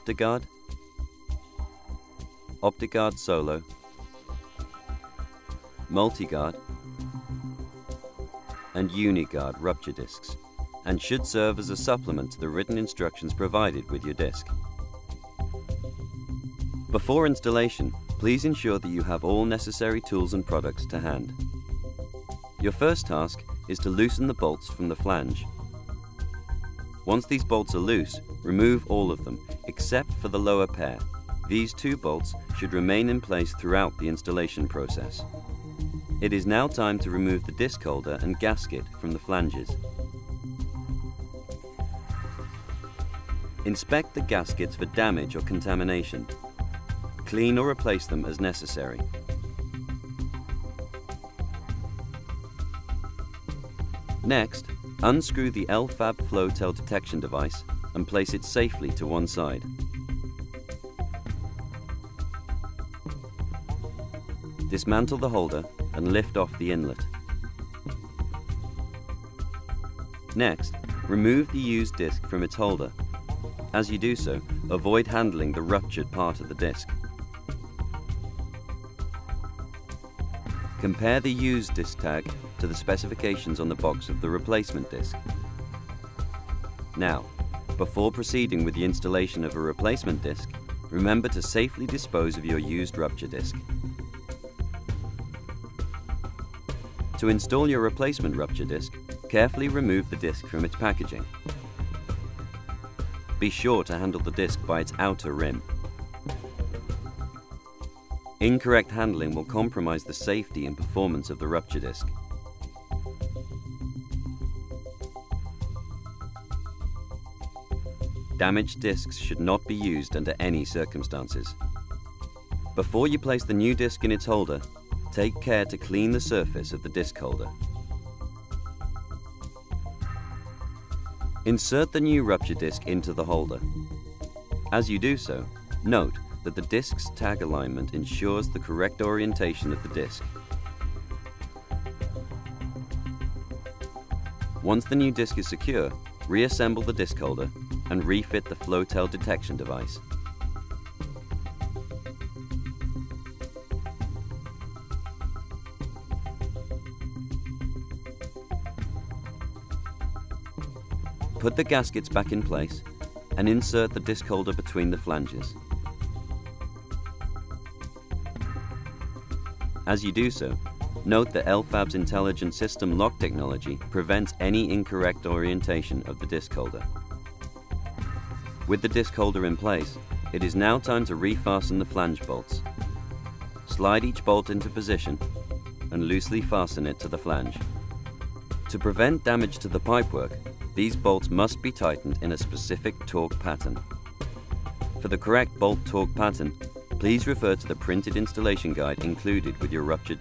OptiGuard, OptiGuard Solo, MultiGuard, and UniGuard rupture discs, and should serve as a supplement to the written instructions provided with your disc. Before installation, please ensure that you have all necessary tools and products to hand. Your first task is to loosen the bolts from the flange. Once these bolts are loose, remove all of them, except for the lower pair. These two bolts should remain in place throughout the installation process. It is now time to remove the disc holder and gasket from the flanges. Inspect the gaskets for damage or contamination. Clean or replace them as necessary. Next, unscrew the Elfab Flotel detection device and place it safely to one side. Dismantle the holder and lift off the inlet. Next, remove the used disc from its holder. As you do so, avoid handling the ruptured part of the disc. Compare the used disc tag to the specifications on the box of the replacement disc. Now, before proceeding with the installation of a replacement disc, remember to safely dispose of your used rupture disc. To install your replacement rupture disc, carefully remove the disc from its packaging. Be sure to handle the disc by its outer rim. Incorrect handling will compromise the safety and performance of the rupture disc. Damaged discs should not be used under any circumstances. Before you place the new disc in its holder, take care to clean the surface of the disc holder. Insert the new rupture disc into the holder. As you do so, note that the disc's tag alignment ensures the correct orientation of the disc. Once the new disc is secure, reassemble the disc holder and refit the Flotel detection device. Put the gaskets back in place and insert the disc holder between the flanges. As you do so, note that Elfab's intelligent system lock technology prevents any incorrect orientation of the disc holder. With the disc holder in place, it is now time to refasten the flange bolts. Slide each bolt into position and loosely fasten it to the flange. To prevent damage to the pipework, these bolts must be tightened in a specific torque pattern. For the correct bolt torque pattern, please refer to the printed installation guide included with your ruptured